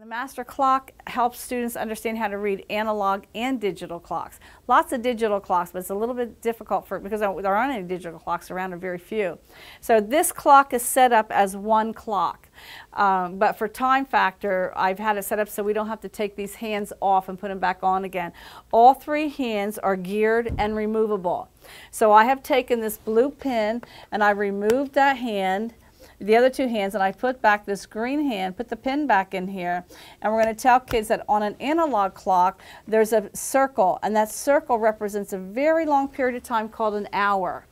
The master clock helps students understand how to read analog and digital clocks. Lots of digital clocks, but it's a little bit difficult for because there aren't any digital clocks around, or very few. So this clock is set up as one clock. Um, but for time factor, I've had it set up so we don't have to take these hands off and put them back on again. All three hands are geared and removable. So I have taken this blue pin and I removed that hand the other two hands and I put back this green hand, put the pin back in here, and we're going to tell kids that on an analog clock there's a circle and that circle represents a very long period of time called an hour.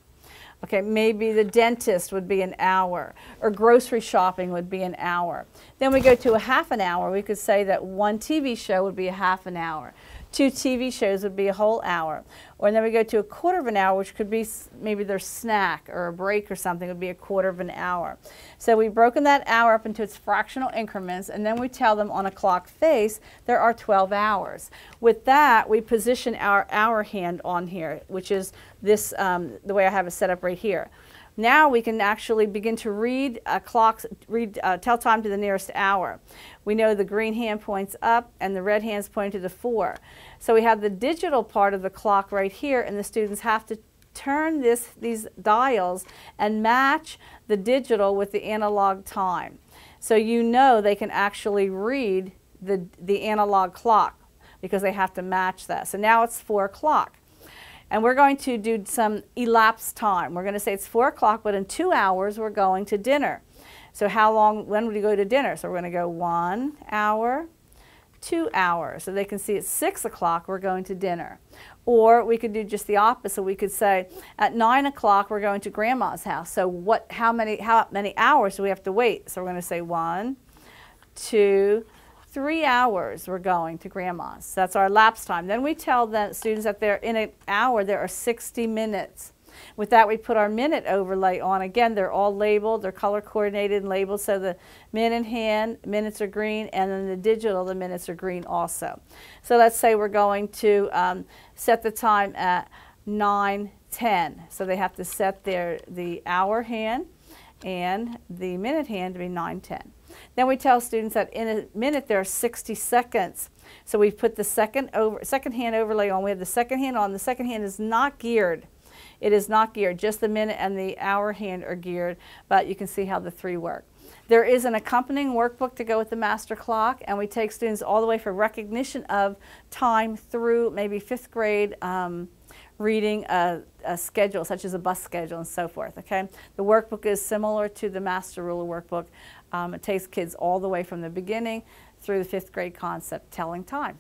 Okay, maybe the dentist would be an hour, or grocery shopping would be an hour. Then we go to a half an hour. We could say that one TV show would be a half an hour. Two TV shows would be a whole hour. Or then we go to a quarter of an hour, which could be maybe their snack or a break or something would be a quarter of an hour. So we've broken that hour up into its fractional increments, and then we tell them on a clock face there are 12 hours. With that, we position our hour hand on here, which is this, um, the way I have it set up right here. Now we can actually begin to read uh, clocks, read, uh, tell time to the nearest hour. We know the green hand points up and the red hand's pointing to the four. So we have the digital part of the clock right here and the students have to turn this, these dials and match the digital with the analog time. So you know they can actually read the, the analog clock because they have to match that. So now it's 4 o'clock. And we're going to do some elapsed time. We're going to say it's 4 o'clock, but in two hours we're going to dinner. So how long, when would we go to dinner? So we're going to go one hour, two hours. So they can see it's 6 o'clock, we're going to dinner. Or we could do just the opposite. We could say at 9 o'clock, we're going to grandma's house. So what, how, many, how many hours do we have to wait? So we're going to say one, two, three hours we're going to grandma's. That's our lapse time. Then we tell the students that they're in an hour, there are 60 minutes. With that, we put our minute overlay on. Again, they're all labeled, they're color coordinated and labeled, so the minute hand, minutes are green, and then the digital, the minutes are green also. So let's say we're going to um, set the time at 9:10. So they have to set their the hour hand and the minute hand to be 9:10. Then we tell students that in a minute there are 60 seconds. So we put the second, over, second hand overlay on. We have the second hand on. The second hand is not geared. It is not geared. Just the minute and the hour hand are geared, but you can see how the three work. There is an accompanying workbook to go with the master clock, and we take students all the way for recognition of time through maybe fifth grade um, reading a, a, schedule, such as a bus schedule and so forth, okay? The workbook is similar to the Master Ruler workbook. Um, it takes kids all the way from the beginning through the fifth grade concept, telling time.